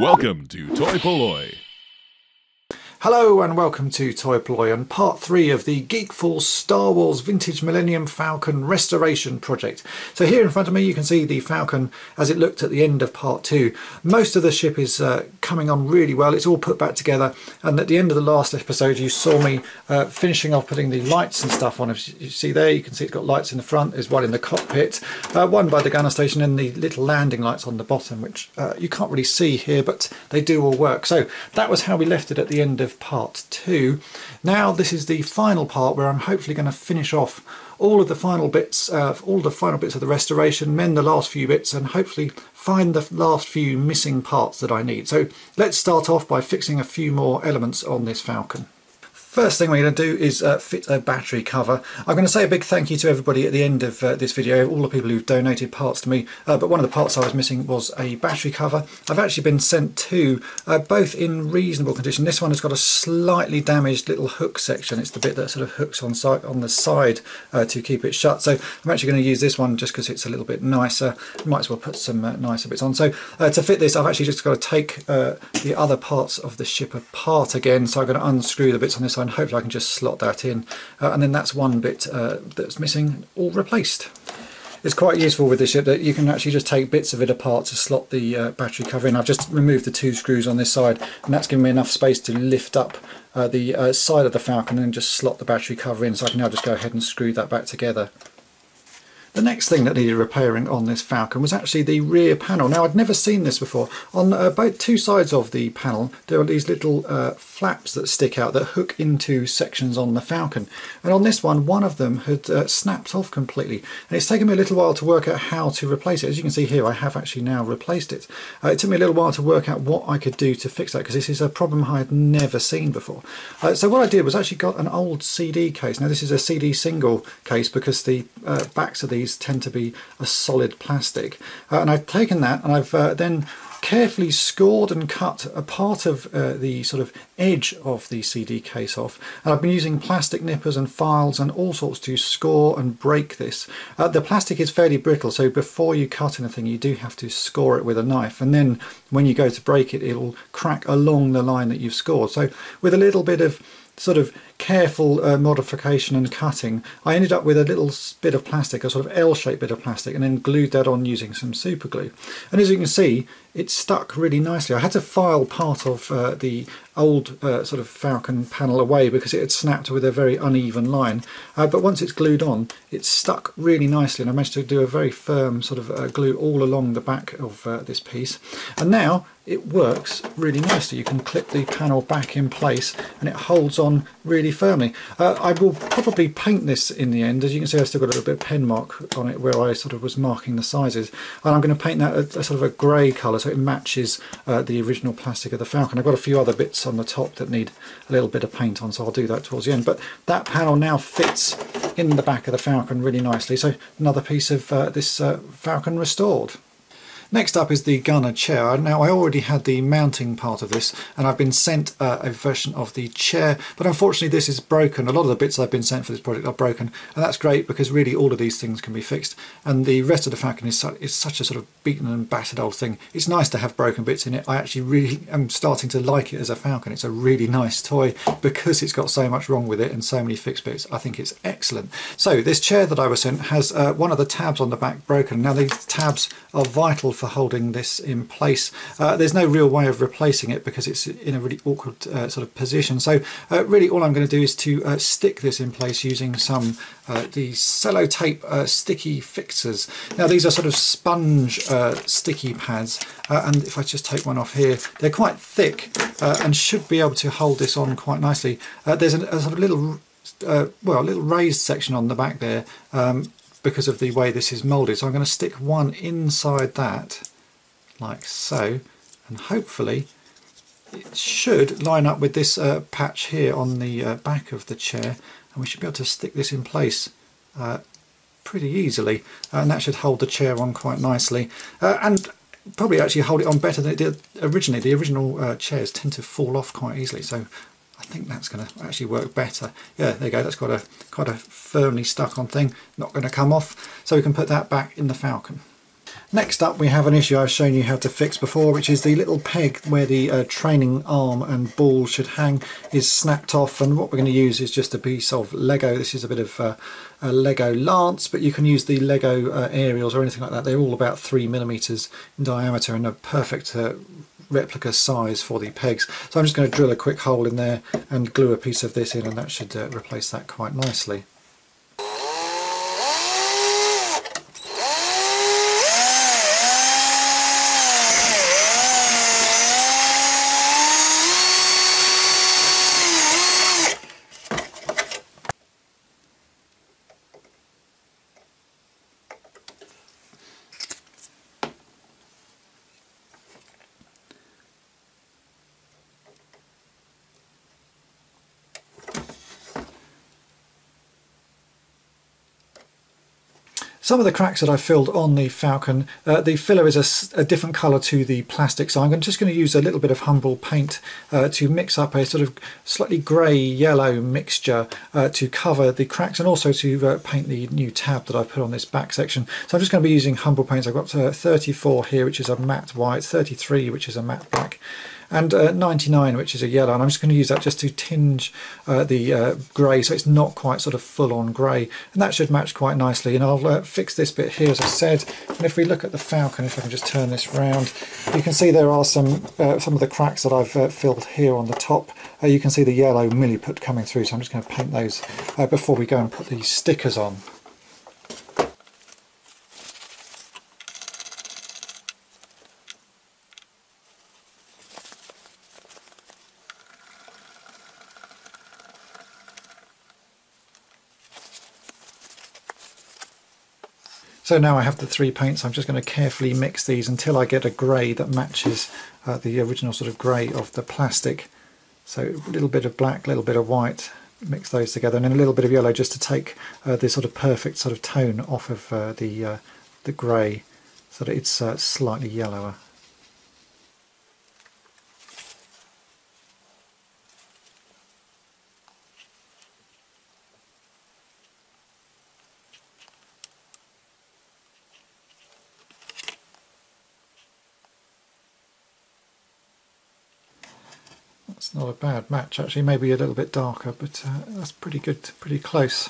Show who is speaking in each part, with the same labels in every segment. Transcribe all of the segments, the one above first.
Speaker 1: Welcome to Toy Polloi.
Speaker 2: Hello and welcome to Toy Polloi and part three of the Geek Force Star Wars Vintage Millennium Falcon restoration project. So here in front of me you can see the Falcon as it looked at the end of part two. Most of the ship is uh, coming on really well, it's all put back together and at the end of the last episode you saw me uh, finishing off putting the lights and stuff on. As you see there you can see it's got lights in the front, there's one in the cockpit, uh, one by the gunner station and the little landing lights on the bottom which uh, you can't really see here but they do all work. So that was how we left it at the end of part two. Now this is the final part where I'm hopefully going to finish off all of the final bits, uh, all the final bits of the restoration, mend the last few bits and hopefully find the last few missing parts that I need. So let's start off by fixing a few more elements on this Falcon. First thing we're going to do is uh, fit a battery cover. I'm going to say a big thank you to everybody at the end of uh, this video, all the people who've donated parts to me, uh, but one of the parts I was missing was a battery cover. I've actually been sent two, uh, both in reasonable condition. This one has got a slightly damaged little hook section. It's the bit that sort of hooks on, side, on the side uh, to keep it shut. So I'm actually going to use this one just because it's a little bit nicer. Might as well put some uh, nicer bits on. So to fit this, I've actually just got to take the other parts of the ship apart again. So I'm going to unscrew the bits on this and hopefully I can just slot that in uh, and then that's one bit uh, that's missing all replaced. It's quite useful with this ship that you can actually just take bits of it apart to slot the uh, battery cover in. I've just removed the two screws on this side and that's given me enough space to lift up uh, the uh, side of the Falcon and just slot the battery cover in so I can now just go ahead and screw that back together. The next thing that needed repairing on this Falcon was actually the rear panel. Now I'd never seen this before. On uh, both two sides of the panel there are these little uh, flaps that stick out that hook into sections on the Falcon. And on this one, one of them had uh, snapped off completely. And it's taken me a little while to work out how to replace it. As you can see here, I have actually now replaced it. Uh, it took me a little while to work out what I could do to fix that because this is a problem I had never seen before. Uh, so what I did was actually got an old CD case. Now this is a CD single case because the uh, backs of these tend to be a solid plastic. Uh, and I've taken that and I've uh, then carefully scored and cut a part of uh, the sort of edge of the CD case off and I've been using plastic nippers and files and all sorts to score and break this. Uh, the plastic is fairly brittle so before you cut anything you do have to score it with a knife and then when you go to break it it'll crack along the line that you've scored. So with a little bit of sort of careful uh, modification and cutting, I ended up with a little bit of plastic, a sort of L-shaped bit of plastic, and then glued that on using some super glue. And as you can see, it stuck really nicely. I had to file part of uh, the old uh, sort of Falcon panel away because it had snapped with a very uneven line. Uh, but once it's glued on, it stuck really nicely, and I managed to do a very firm sort of uh, glue all along the back of uh, this piece. And now it works really nicely. You can clip the panel back in place and it holds on really firmly. Uh, I will probably paint this in the end. As you can see I've still got a little bit of pen mark on it where I sort of was marking the sizes. And I'm going to paint that a, a sort of a grey colour so it matches uh, the original plastic of the Falcon. I've got a few other bits on the top that need a little bit of paint on so I'll do that towards the end. But that panel now fits in the back of the Falcon really nicely. So another piece of uh, this uh, Falcon restored. Next up is the gunner chair. Now I already had the mounting part of this and I've been sent uh, a version of the chair but unfortunately this is broken. A lot of the bits I've been sent for this project are broken and that's great because really all of these things can be fixed and the rest of the Falcon is, su is such a sort of beaten and battered old thing. It's nice to have broken bits in it. I actually really am starting to like it as a Falcon. It's a really nice toy because it's got so much wrong with it and so many fixed bits. I think it's excellent. So this chair that I was sent has uh, one of the tabs on the back broken. Now these tabs are vital for holding this in place. Uh, there's no real way of replacing it because it's in a really awkward uh, sort of position. So uh, really all I'm going to do is to uh, stick this in place using some uh, the sellotape uh, sticky fixers. Now these are sort of sponge sticky pads and if I just take one off here, they're quite thick and should be able to hold this on quite nicely. there's a, a, sort of little uh, well, a little raised section on the back there um, because of the way this is moulded. So I'm going to stick one inside that like so and hopefully it should line up with this uh, patch here on the uh, back of the chair and we should be able to stick this in place uh, pretty easily and that should hold the chair on quite nicely uh, and probably actually hold it on better than it did originally. The original uh, chairs tend to fall off quite easily so I think that's going to actually work better. Yeah, there you go. That's got a quite a firmly stuck on thing. Not going to come off. So we can put that back in the Falcon. Next up we have an issue I've shown you how to fix before which is the little peg where the uh, training arm and ball should hang is snapped off and what we're going to use is just a piece of Lego. This is a bit of uh, a Lego lance but you can use the Lego uh, aerials or anything like that. They're all about 3 millimeters in diameter and a perfect uh, replica size for the pegs. So I'm just going to drill a quick hole in there and glue a piece of this in and that should uh, replace that quite nicely. Some of the cracks that I filled on the Falcon, uh, the filler is a, a, different colour to the plastic, so I'm just going to use a little bit of Humbrol paint uh, to mix up a sort of slightly grey-yellow mixture uh, to cover the cracks and also to uh, paint the new tab that I've put on this back section. So I'm just going to be using Humbrol paints. I've got uh, 34 here, which is a matte white, 33, which is a matte black, and uh, 99 which is a yellow and I'm just going to use that just to tinge uh, the uh, grey so it's not quite sort of full on grey and that should match quite nicely. And I'll uh, fix this bit here as I said. And if we look at the Falcon if I can just turn this round you can see there are some uh, some of the cracks that I've uh, filled here on the top. You can see the yellow milliput coming through so I'm just going to paint those before we go and put these stickers on. So now I have the three paints, I'm just going to carefully mix these until I get a grey that matches uh, the original sort of grey of the plastic. So a little bit of black, a little bit of white, mix those together and then a little bit of yellow just to take uh, the sort of perfect sort of tone off of uh, the, uh, the grey so that it's uh, slightly yellower. That's not a bad match actually, maybe a little bit darker, but uh, that's pretty good, pretty close.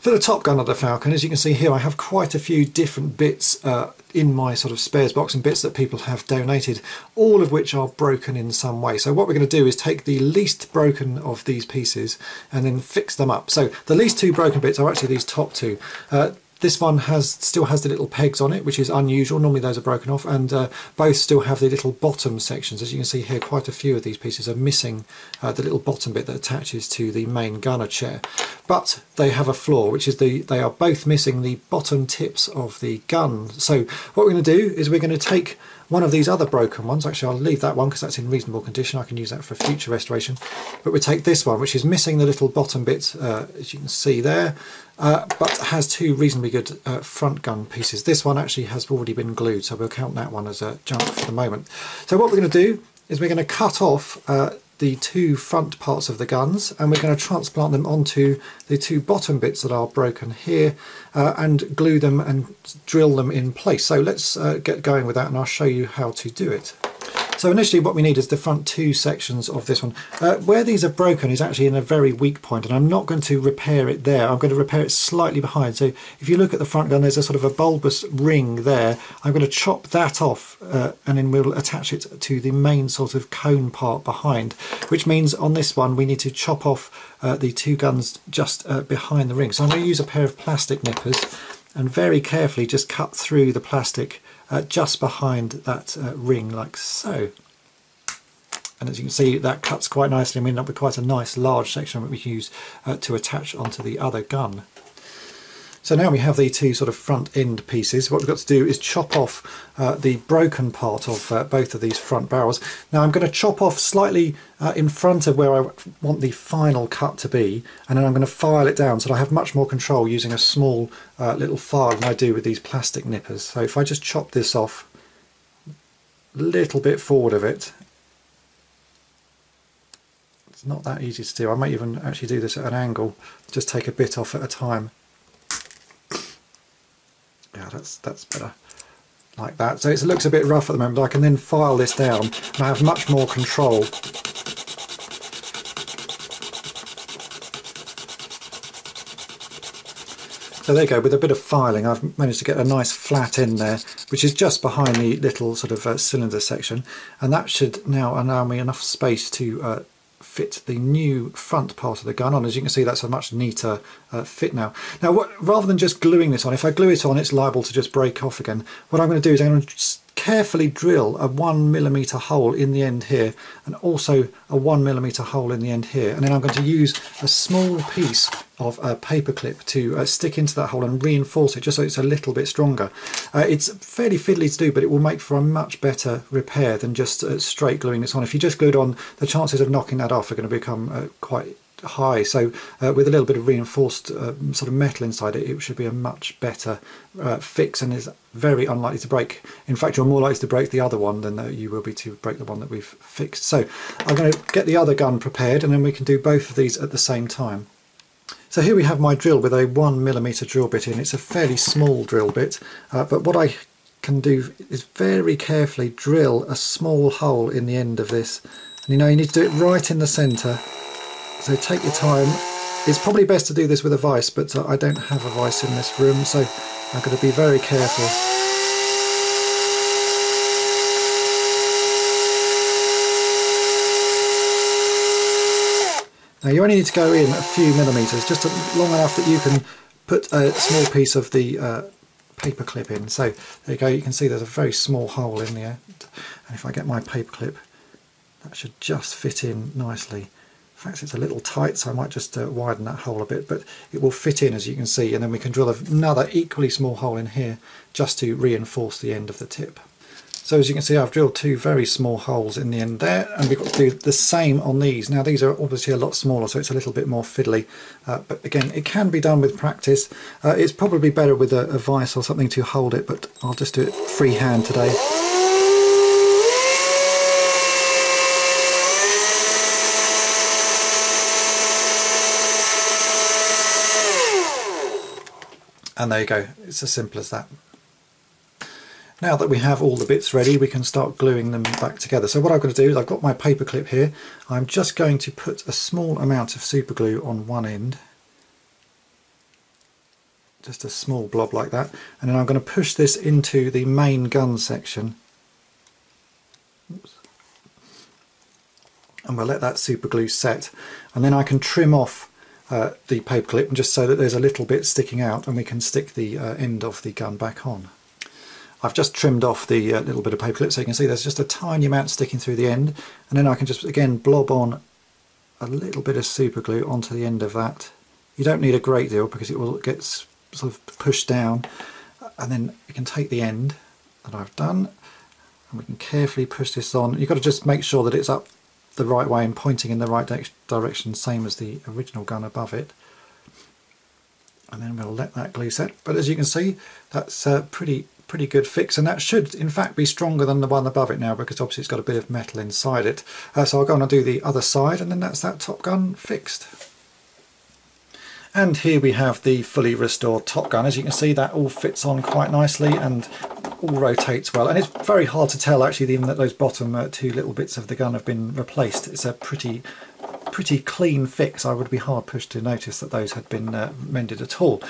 Speaker 2: For the top gun of the Falcon, as you can see here, I have quite a few different bits uh, in my sort of spares box and bits that people have donated, all of which are broken in some way. So what we're going to do is take the least broken of these pieces and then fix them up. So the least two broken bits are actually these top two. Uh, this one has still has the little pegs on it, which is unusual. Normally those are broken off, and uh, both still have the little bottom sections. As you can see here, quite a few of these pieces are missing uh, the little bottom bit that attaches to the main gunner chair. But they have a flaw, which is the they are both missing the bottom tips of the gun. So what we're going to do is we're going to take one of these other broken ones, actually I'll leave that one because that's in reasonable condition, I can use that for future restoration, but we take this one which is missing the little bottom bit uh, as you can see there, uh, but has two reasonably good uh, front gun pieces. This one actually has already been glued so we'll count that one as a junk for the moment. So what we're going to do is we're going to cut off uh, the two front parts of the guns and we're going to transplant them onto the two bottom bits that are broken here uh, and glue them and drill them in place. So let's uh, get going with that and I'll show you how to do it. So initially what we need is the front two sections of this one. Uh, where these are broken is actually in a very weak point and I'm not going to repair it there. I'm going to repair it slightly behind. So if you look at the front gun there's a sort of a bulbous ring there. I'm going to chop that off uh, and then we'll attach it to the main sort of cone part behind which means on this one we need to chop off uh, the two guns just uh, behind the ring. So I'm going to use a pair of plastic nippers and very carefully just cut through the plastic uh, just behind that uh, ring like so. And as you can see that cuts quite nicely and we end up with quite a nice large section that we can use uh, to attach onto the other gun. So now we have the two sort of front end pieces. What we've got to do is chop off uh, the broken part of uh, both of these front barrels. Now I'm going to chop off slightly uh, in front of where I want the final cut to be and then I'm going to file it down so I have much more control using a small uh, little file than I do with these plastic nippers. So if I just chop this off a little bit forward of it it's not that easy to do. I might even actually do this at an angle, just take a bit off at a time. Yeah that's that's better. Like that. So it looks a bit rough at the moment but I can then file this down and I have much more control. So there you go, with a bit of filing I've managed to get a nice flat end there, which is just behind the little sort of uh, cylinder section, and that should now allow me enough space to uh, fit the new front part of the gun on. As you can see, that's a much neater uh, fit now. Now, what, rather than just gluing this on, if I glue it on, it's liable to just break off again. What I'm going to do is I'm going to carefully drill a one millimeter hole in the end here and also a one millimeter hole in the end here and then I'm going to use a small piece of a paper clip to uh, stick into that hole and reinforce it just so it's a little bit stronger. Uh, it's fairly fiddly to do but it will make for a much better repair than just uh, straight gluing this on. If you just glued on the chances of knocking that off are going to become uh, quite high. So uh, with a little bit of reinforced uh, sort of metal inside it it should be a much better uh, fix and is very unlikely to break. In fact you're more likely to break the other one than uh, you will be to break the one that we've fixed. So I'm going to get the other gun prepared and then we can do both of these at the same time. So here we have my drill with a one millimeter drill bit in. It's a fairly small drill bit uh, but what I can do is very carefully drill a small hole in the end of this. And you know you need to do it right in the center so take your time. It's probably best to do this with a vice, but uh, I don't have a vice in this room, so I'm going to be very careful. Now you only need to go in a few millimetres, just long enough that you can put a small piece of the uh, paper clip in. So there you go, you can see there's a very small hole in there. And if I get my paper clip, that should just fit in nicely fact it's a little tight so I might just uh, widen that hole a bit but it will fit in as you can see and then we can drill another equally small hole in here just to reinforce the end of the tip. So as you can see I've drilled two very small holes in the end there and we've got to do the same on these. Now these are obviously a lot smaller so it's a little bit more fiddly uh, but again it can be done with practice. Uh, it's probably better with a, a vice or something to hold it but I'll just do it freehand today. And there you go. It's as simple as that. Now that we have all the bits ready we can start gluing them back together. So what I'm going to do is I've got my paper clip here. I'm just going to put a small amount of super glue on one end. Just a small blob like that. And then I'm going to push this into the main gun section. Oops. and we'll let that super glue set. And then I can trim off uh, the paper clip and just so that there's a little bit sticking out and we can stick the uh, end of the gun back on. I've just trimmed off the uh, little bit of paper clip so you can see there's just a tiny amount sticking through the end and then I can just again blob on a little bit of super glue onto the end of that. You don't need a great deal because it will get sort of pushed down and then you can take the end that I've done and we can carefully push this on. You've got to just make sure that it's up the right way and pointing in the right direction, same as the original gun above it. And then we'll let that glue set. But as you can see, that's a pretty pretty good fix and that should in fact be stronger than the one above it now because obviously it's got a bit of metal inside it. Uh, so I'll go on and do the other side and then that's that top gun fixed. And here we have the fully restored Top Gun. As you can see, that all fits on quite nicely and all rotates well. And it's very hard to tell actually even that those bottom uh, two little bits of the gun have been replaced. It's a pretty pretty clean fix. I would be hard pushed to notice that those had been uh, mended at all.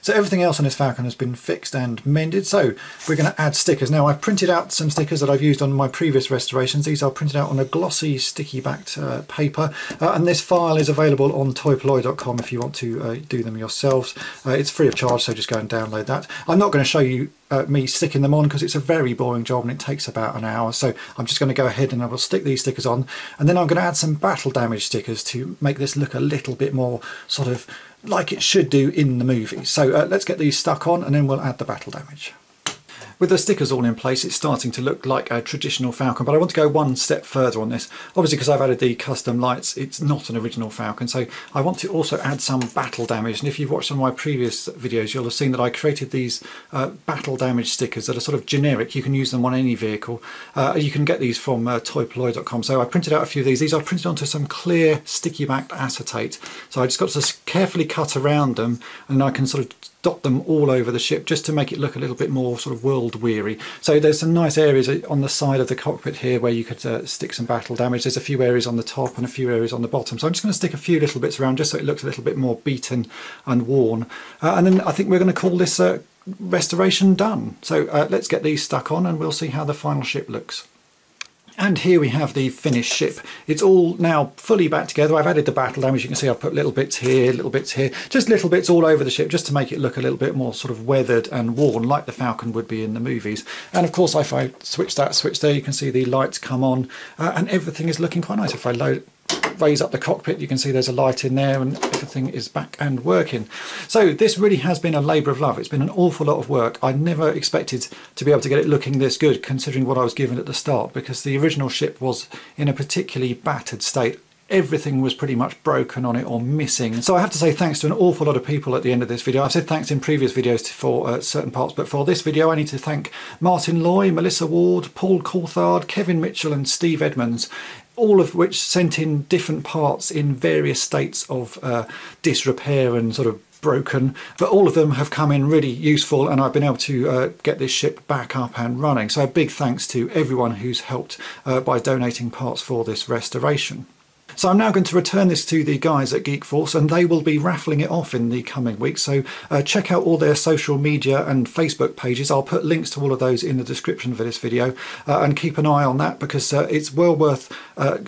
Speaker 2: So everything else on this Falcon has been fixed and mended. So we're going to add stickers. Now I've printed out some stickers that I've used on my previous restorations. These are printed out on a glossy sticky backed uh, paper uh, and this file is available on toypolloi.com if you want to uh, do them yourselves. Uh, it's free of charge so just go and download that. I'm not going to show you uh, me sticking them on because it's a very boring job and it takes about an hour so I'm just going to go ahead and I will stick these stickers on and then I'm going to add some battle damage stickers to make this look a little bit more sort of like it should do in the movie. So uh, let's get these stuck on and then we'll add the battle damage. With the stickers all in place, it's starting to look like a traditional Falcon, but I want to go one step further on this. Obviously, because I've added the custom lights, it's not an original Falcon, so I want to also add some battle damage. And if you've watched some of my previous videos, you'll have seen that I created these uh, battle damage stickers that are sort of generic. You can use them on any vehicle. Uh, you can get these from uh, toypolloi.com. So I printed out a few of these. These are printed onto some clear sticky backed acetate. So I just got to carefully cut around them and I can sort of dot them all over the ship just to make it look a little bit more sort of world weary. So there's some nice areas on the side of the cockpit here where you could uh, stick some battle damage. There's a few areas on the top and a few areas on the bottom. So I'm just going to stick a few little bits around just so it looks a little bit more beaten and worn. Uh, and then I think we're going to call this uh, restoration done. So uh, let's get these stuck on and we'll see how the final ship looks. And here we have the finished ship. It's all now fully back together. I've added the battle damage. You can see I've put little bits here, little bits here, just little bits all over the ship just to make it look a little bit more sort of weathered and worn like the Falcon would be in the movies. And of course, if I switch that switch there, you can see the lights come on uh, and everything is looking quite nice. If I load raise up the cockpit you can see there's a light in there and everything is back and working. So this really has been a labour of love. It's been an awful lot of work. I never expected to be able to get it looking this good considering what I was given at the start because the original ship was in a particularly battered state. Everything was pretty much broken on it or missing. So I have to say thanks to an awful lot of people at the end of this video. I've said thanks in previous videos for uh, certain parts, but for this video I need to thank Martin Loy, Melissa Ward, Paul Coulthard, Kevin Mitchell and Steve Edmonds all of which sent in different parts in various states of uh, disrepair and sort of broken, but all of them have come in really useful and I've been able to uh, get this ship back up and running. So a big thanks to everyone who's helped uh, by donating parts for this restoration. So I'm now going to return this to the guys at GeekForce and they will be raffling it off in the coming weeks. So uh, check out all their social media and Facebook pages. I'll put links to all of those in the description for this video uh, and keep an eye on that because uh, it's well worth uh,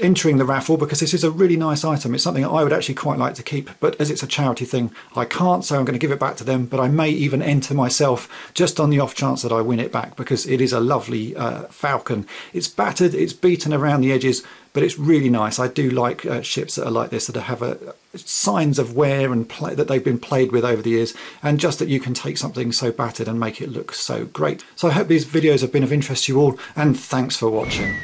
Speaker 2: entering the raffle because this is a really nice item. It's something I would actually quite like to keep, but as it's a charity thing, I can't, so I'm going to give it back to them. But I may even enter myself just on the off chance that I win it back because it is a lovely uh, Falcon. It's battered, it's beaten around the edges, but it's really nice. I do like uh, ships that are like this that have a, signs of wear and play, that they've been played with over the years, and just that you can take something so battered and make it look so great. So I hope these videos have been of interest to you all, and thanks for watching.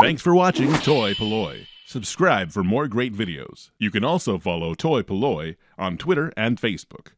Speaker 1: Thanks for watching Toy Polloi. Subscribe for more great videos. You can also follow Toy Polloi on Twitter and Facebook.